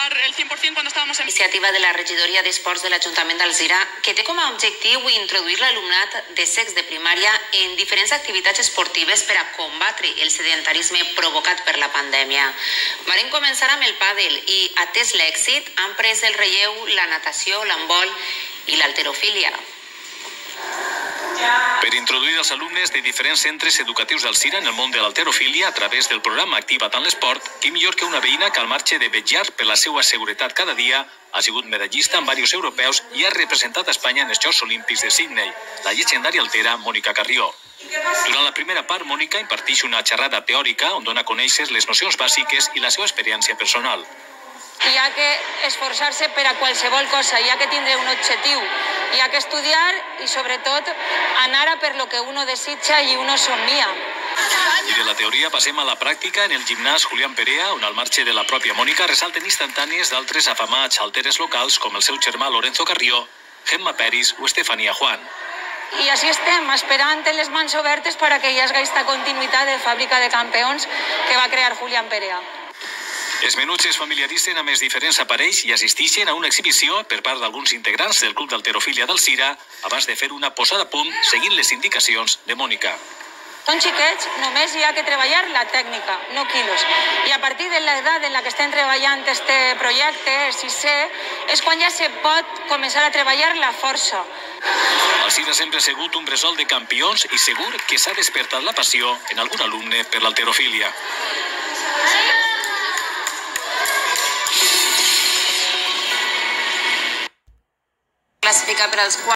dar el 100% cuando estábamos en... Iniciativa de la regidoria d'Esports de l'Ajuntament d'Alzira que té com a objectiu introduir l'alumnat de sex de primària en diferents activitats esportives per a combatre el sedentarisme provocat per la pandèmia. Varen començar amb el pàdel i, atès l'èxit, han pres el relleu la natació, l'handbol i l'alterofília. Per introduir els alumnes de diferents centres educatius del CIRA en el món de l'alterofília a través del programa Activa tant l'esport, qui millor que una veïna que al marge de vetllar per la seva seguretat cada dia ha sigut medallista en diversos europeus i ha representat a Espanya en els Jocs Olímpics de Sydney, la llegendària altera Mònica Carrió. Durant la primera part, Mònica imparteix una xerrada teòrica on dona a conèixer les nocions bàsiques i la seva experiència personal. Hi ha que esforçar-se per a qualsevol cosa, hi ha que tindre un objectiu, hi ha que estudiar i sobretot anar a per lo que uno desitja i uno somnia. I de la teoria passem a la pràctica en el gimnàs Julián Perea, on al marge de la pròpia Mònica ressalten instantànies d'altres afamats alteres locals com el seu germà Lorenzo Carrió, Gemma Peris o Estefania Juan. I així estem, esperant les mans obertes per a que hi hagi aquesta continuïtat de fàbrica de campions que va crear Julián Perea. Els menuts es familiaritzen amb els diferents aparells i assisteixen a una exhibició per part d'alguns integrants del Club d'Alterofília del Cira abans de fer una posada a punt seguint les indicacions de Mònica. Són xiquets, només hi ha que treballar la tècnica, no quilos. I a partir de l'edat en la que estem treballant este projecte, el sisè, és quan ja se pot començar a treballar la força. El Cira sempre ha sigut un bressol de campions i segur que s'ha despertat la passió en algun alumne per l'alterofília. clasifica para.